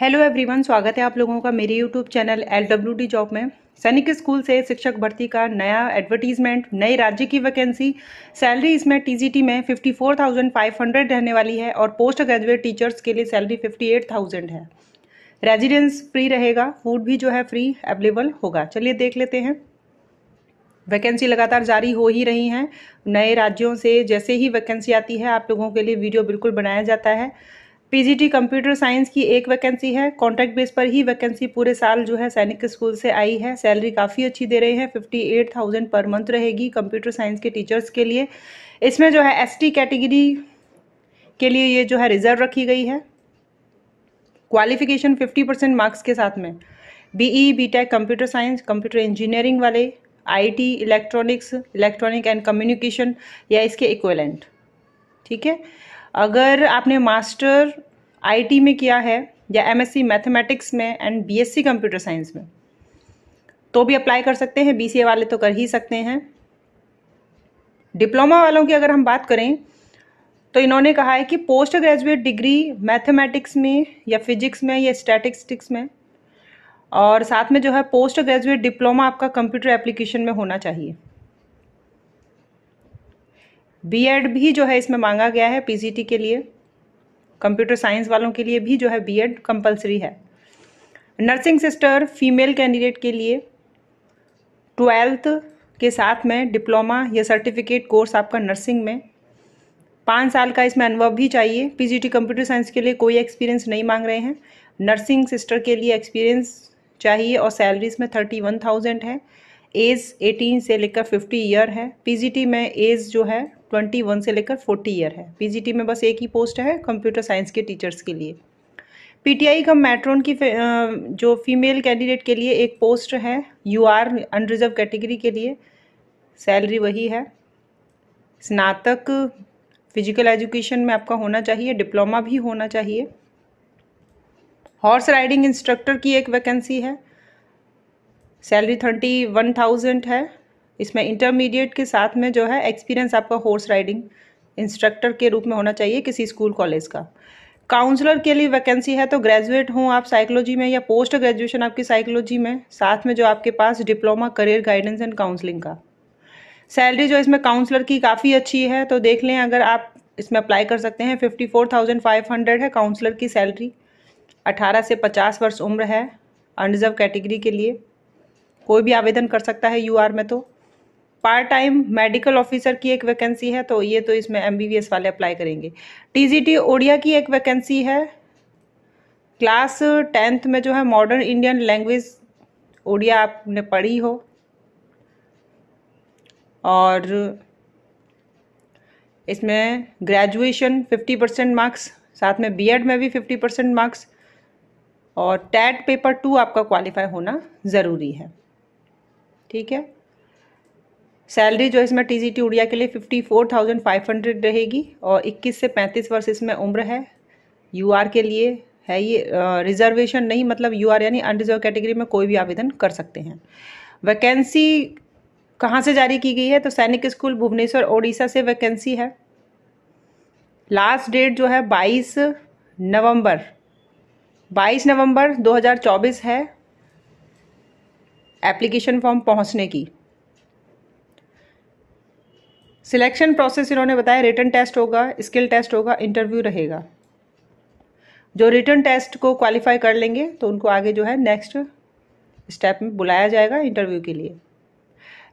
Hello everyone स्वागत है आप लोगों का मेरे YouTube channel L W D job में। सैनिक स्कूल से शिक्षक भर्ती का नया एडवर्टीजमेंट नए राज्य की वैकेंसी सैलरी इसमें टीजीटी में 54,500 रहने वाली है और पोस्ट ग्रेजुएट टीचर्स के लिए सैलरी 58,000 है। रेजिडेंस फ्री रहेगा फ़ूड भी जो है फ्री अवेलेबल होगा। चलिए देख लेते हैं। वैकेंसी लगातार जारी हो ही रही हैं। नए राज्यों से जैसे ही वैकेंसी आती है आप लोगों के लिए वीडियो बिल्कुल बनाया जाता है। पीजीटी कंप्यूटर साइंस की एक वैकेंसी है कॉन्ट्रैक्ट बेस पर ही वैकेंसी पूरे साल जो है सैनिक स्कूल से आई है। सैलरी काफ़ी अच्छी दे रहे हैं fifty eight thousand per month रहेगी कंप्यूटर साइंस के टीचर्स के लिए। इसमें जो है एसटी कैटेगरी के लिए ये जो है रिज़र्व रखी गई है। क्वालिफिकेशन फिफ्टी परसेंट मार्क्स के साथ में। BE tech computer science computer engineering वाले IT electronics electronic and communication या इसके इक्वलेंट ठीक है? अगर आपने मास्टर आईटी में किया है या एमएससी मैथमेटिक्स में एंड बीएससी कंप्यूटर साइंस में। तो भी अप्लाई कर सकते हैं बीसीए वाले तो कर ही सकते हैं। डिप्लोमा वालों की अगर हम बात करें तो इन्होंने कहा है कि पोस्ट ग्रेजुएट डिग्री मैथमेटिक्स में या फिजिक्स में या स्टैटिस्टिक्स में, और साथ में जो है पोस्ट ग्रेजुएट डिप्लोमा आपका कंप्यूटर एप्लीकेशन में होना चाहिए। बीएड भी जो है इसमें मांगा गया है पीजीटी के लिए। कंप्यूटर साइंस वालों के लिए भी जो है बीएड कंपलसरी है। नर्सिंग सिस्टर फीमेल कैंडिडेट के लिए ट्वेल्थ के साथ में डिप्लोमा या सर्टिफिकेट कोर्स आपका नर्सिंग में। पाँच साल का इसमें अनुभव भी चाहिए। पीजीटी कंप्यूटर साइंस के लिए कोई एक्सपीरियंस नहीं मांग रहे हैं। नर्सिंग सिस्टर के लिए एक्सपीरियंस चाहिए और सैलरी इसमें थर्टी वन थाउज़ेंड है। एज एटीन से लेकर फिफ्टी ईयर है। पीजीटी में एज जो है ट्वेंटी वन से लेकर फोर्टी ईयर है। पीजीटी में बस एक ही पोस्ट है कंप्यूटर साइंस के टीचर्स के लिए। पीटीआई का मेट्रोन की जो फीमेल कैंडिडेट के लिए एक पोस्ट है यूआर अनरिजर्व कैटेगरी के लिए, सैलरी वही है। स्नातक फ़िज़िकल एजुकेशन में आपका होना चाहिए, डिप्लोमा भी होना चाहिए। हॉर्स राइडिंग इंस्ट्रक्टर की एक वैकेंसी है। सैलरी थर्टी वन थाउज़ेंड है। इसमें इंटरमीडिएट के साथ में जो है एक्सपीरियंस आपका हॉर्स राइडिंग इंस्ट्रक्टर के रूप में होना चाहिए किसी स्कूल कॉलेज का। काउंसलर के लिए वैकेंसी है तो ग्रेजुएट हों आप साइकोलॉजी में या पोस्ट ग्रेजुएशन आपकी साइकोलॉजी में, साथ में जो आपके पास diploma career guidance and counselling का। सैलरी जो इसमें काउंसलर की काफ़ी अच्छी है तो देख लें अगर आप इसमें अप्लाई कर सकते हैं fifty four thousand five hundred है काउंसलर की सैलरी अठारह से पचास वर्ष उम्र है अनरिजर्व कैटेगरी के लिए। कोई भी आवेदन कर सकता है यूआर में तो। पार्ट टाइम मेडिकल ऑफिसर की एक वैकेंसी है तो ये तो इसमें एमबीबीएस वाले अप्लाई करेंगे। टीजीटी ओडिया की एक वैकेंसी है। क्लास टेंथ में जो है मॉडर्न इंडियन लैंग्वेज ओडिया आपने पढ़ी हो। और इसमें ग्रेजुएशन फिफ्टी परसेंट मार्क्स साथ में बीएड में भी फिफ्टी परसेंट मार्क्स और टैट पेपर टू आपका क्वालिफाई होना ज़रूरी है। ठीक है? सैलरी जो इसमें टी जी टी उड़िया के लिए fifty four thousand five hundred रहेगी और इक्कीस से पैंतीस वर्ष इसमें उम्र है। यू आर के लिए है ये रिजर्वेशन नहीं मतलब यू आर यानी अनरिजर्व कैटेगरी में कोई भी आवेदन कर सकते हैं। वैकेंसी कहाँ से जारी की गई है? तो सैनिक स्कूल भुवनेश्वर, ओडिशा से वैकेंसी है। लास्ट डेट जो है बाईस नवंबर। बाईस नवंबर 2024 है। एप्लीकेशन फॉर्म पहुँचने की। सिलेक्शन प्रोसेस इन्होंने बताया, रिटर्न टेस्ट होगा, स्किल टेस्ट होगा, इंटरव्यू रहेगा। जो रिटर्न टेस्ट को क्वालिफाई कर लेंगे तो उनको आगे जो है नेक्स्ट स्टेप में बुलाया जाएगा इंटरव्यू के लिए।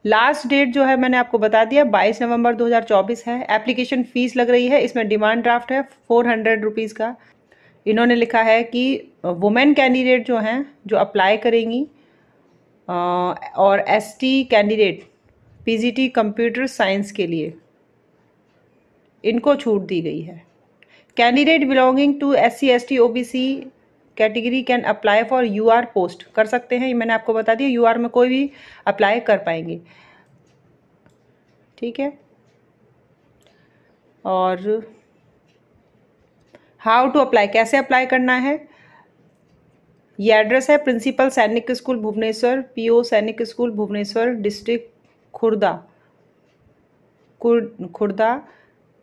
लास्ट डेट जो है मैंने आपको बता दिया 22 नवंबर 2024 है। एप्लीकेशन फ़ीस लग रही है, इसमें डिमांड ड्राफ्ट है, फोर हंड्रेड रुपीज़ का। इन्होंने लिखा है कि वुमेन कैंडिडेट जो हैं, जो अप्लाई करेंगी और ST candidate PGT computer science के लिए इनको छूट दी गई है। Candidate belonging to S C S T O B C category can apply for U R post कर सकते हैं, ये मैंने आपको बता दिया यू आर में कोई भी अप्लाई कर पाएँगे। ठीक है? और हाउ टू अप्लाई कैसे अप्लाई करना है? ये एड्रेस है principal Sainik school Bhubaneswar, PO Sainik school Bhubaneswar, district Khurda. Khurda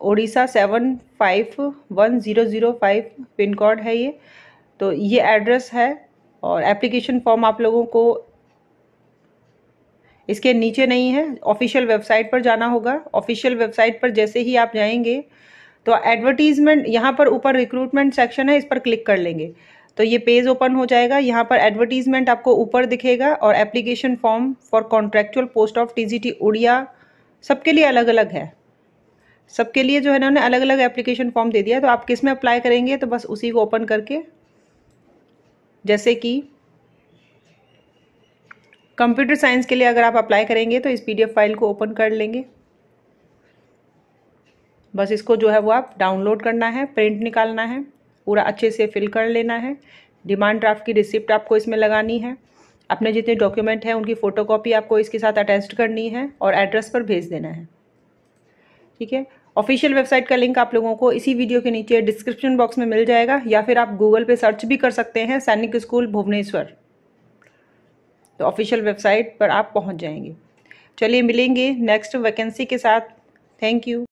Orissa seven five one zero zero five pin code है ये। तो ये एड्रेस है और एप्लीकेशन फॉर्म आप लोगों को इसके नीचे नहीं है, ऑफिशियल वेबसाइट पर जाना होगा। ऑफिशियल वेबसाइट पर जैसे ही आप जाएँगे तो एडवर्टीजमेंट यहाँ पर ऊपर रिक्रूटमेंट सेक्शन है, इस पर क्लिक कर लेंगे। तो ये पेज ओपन हो जाएगा। यहाँ पर एडवर्टीजमेंट आपको ऊपर दिखेगा और application form for contractual post of TGT Odia सबके लिए अलग अलग है। सबके लिए जो है ना उन्होंने अलग अलग एप्लीकेशन फॉर्म दे दिया। तो आप किसमें अप्लाई करेंगे तो बस उसी को ओपन करके, जैसे कि कंप्यूटर साइंस के लिए अगर आप अप्लाई करेंगे तो इस पीडीएफ फ़ाइल को ओपन कर लेंगे। बस इसको जो है वो आप डाउनलोड करना है प्रिंट निकालना है। पूरा अच्छे से फिल कर लेना है। डिमांड ड्राफ्ट की रिसिप्ट आपको इसमें लगानी है। अपने जितने डॉक्यूमेंट हैं, उनकी फ़ोटोकॉपी आपको इसके साथ अटैच करनी है और एड्रेस पर भेज देना है। ठीक है? ऑफिशियल वेबसाइट का लिंक आप लोगों को इसी वीडियो के नीचे डिस्क्रिप्शन बॉक्स में मिल जाएगा, या फिर आप गूगल पे सर्च भी कर सकते हैं, सैनिक स्कूल भुवनेश्वर। तो ऑफिशियल वेबसाइट पर आप पहुँच जाएँगे। चलिए मिलेंगे नेक्स्ट वैकेंसी के साथ। Thank you.